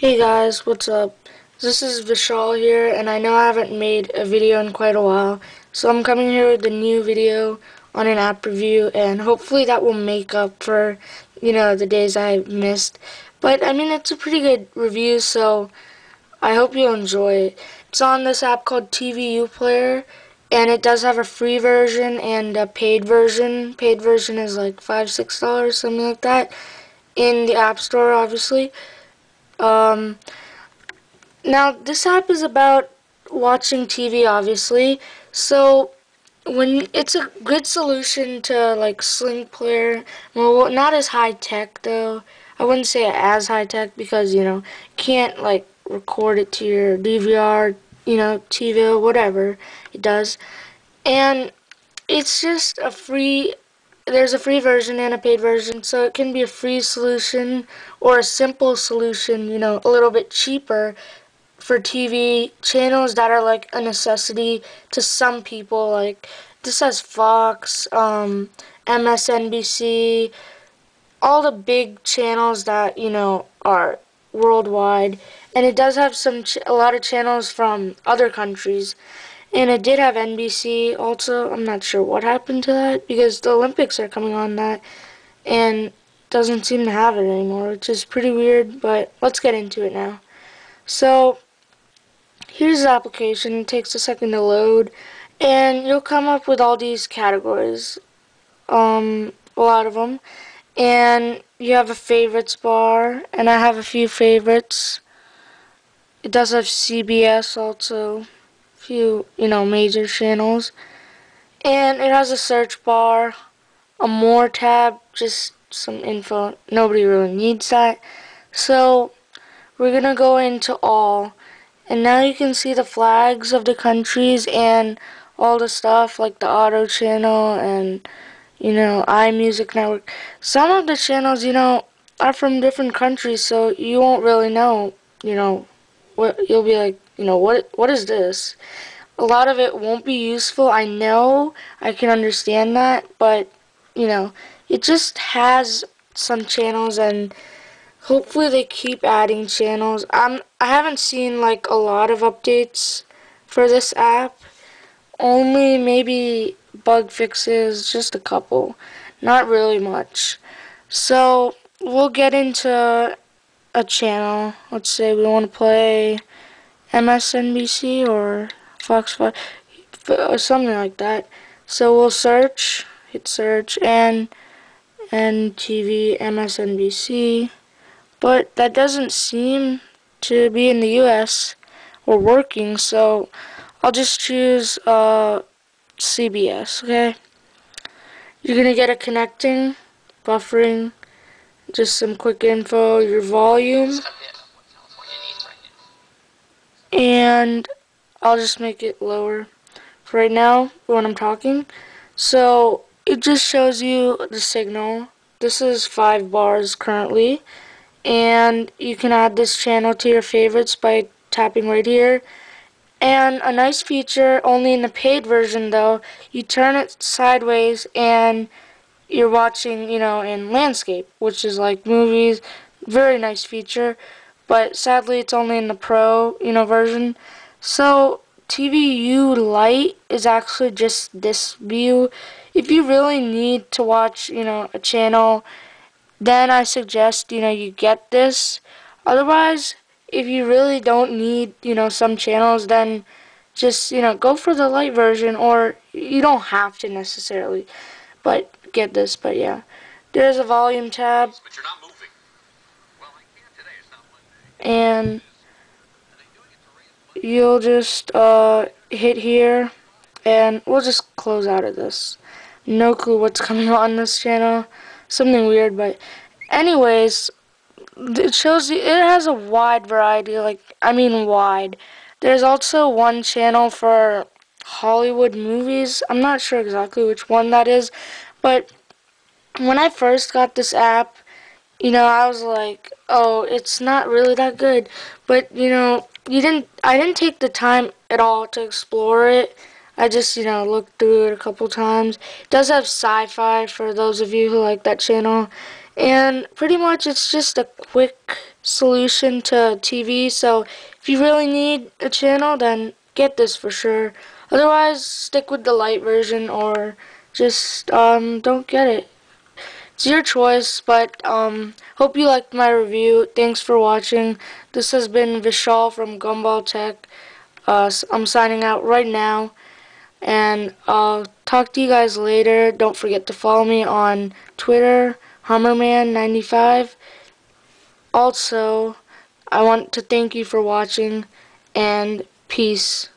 Hey guys, what's up? This is Vishal here, and I know I haven't made a video in quite a while, so I'm coming here with a new video on an app review, and hopefully that will make up for, you know, the days I missed. But, I mean, it's a pretty good review, so I hope you'll enjoy it. It's on this app called TVU Player, and it does have a free version and a paid version. Paid version is like 5 six dollars something like that, in the App Store, obviously. Um, now, this app is about watching TV, obviously. So, when it's a good solution to like Sling Player, well, not as high tech though. I wouldn't say as high tech because you know can't like record it to your DVR, you know, TV whatever it does, and it's just a free there's a free version and a paid version, so it can be a free solution or a simple solution, you know, a little bit cheaper for TV channels that are like a necessity to some people. Like this has Fox, um, MSNBC, all the big channels that you know are worldwide, and it does have some a lot of channels from other countries. And it did have NBC also. I'm not sure what happened to that because the Olympics are coming on that and doesn't seem to have it anymore, which is pretty weird, but let's get into it now. So, here's the application. It takes a second to load and you'll come up with all these categories. Um, a lot of them. And you have a favorites bar, and I have a few favorites. It does have CBS also few, you know, major channels. And it has a search bar, a more tab, just some info. Nobody really needs that. So we're going to go into all. And now you can see the flags of the countries and all the stuff like the auto channel and, you know, iMusic Network. Some of the channels, you know, are from different countries, so you won't really know, you know, what you'll be like, you know, what what is this? A lot of it won't be useful. I know, I can understand that, but you know, it just has some channels and hopefully they keep adding channels. I'm I haven't seen like a lot of updates for this app. Only maybe bug fixes, just a couple. Not really much. So, we'll get into a channel. Let's say we want to play MSNBC or Fox 5 or something like that. So we'll search, hit search, and and TV MSNBC, but that doesn't seem to be in the U.S. or working. So I'll just choose uh, CBS. Okay. You're gonna get a connecting, buffering, just some quick info, your volume, and I'll just make it lower for right now when I'm talking. So it just shows you the signal. This is 5 bars currently. And you can add this channel to your favorites by tapping right here. And a nice feature, only in the paid version though, you turn it sideways and you're watching, you know, in landscape, which is like movies. Very nice feature. But sadly, it's only in the pro, you know, version. So TVU Lite is actually just this view. If you really need to watch, you know, a channel, then I suggest, you know, you get this. Otherwise, if you really don't need, you know, some channels, then just, you know, go for the light version or you don't have to necessarily, but get this, but yeah. There's a volume tab. And you'll just uh, hit here and we'll just close out of this. No clue what's coming on this channel. Something weird, but anyways, it shows you, it has a wide variety, like, I mean wide. There's also one channel for Hollywood movies. I'm not sure exactly which one that is, but when I first got this app, you know, I was like, oh, it's not really that good. But, you know, you didn't I didn't take the time at all to explore it. I just, you know, looked through it a couple times. It does have sci-fi for those of you who like that channel. And pretty much it's just a quick solution to TV. So if you really need a channel, then get this for sure. Otherwise, stick with the light version or just um, don't get it. It's your choice, but um, hope you liked my review. Thanks for watching. This has been Vishal from Gumball Tech. Uh, I'm signing out right now. And I'll talk to you guys later. Don't forget to follow me on Twitter, Hummerman95. Also, I want to thank you for watching, and peace.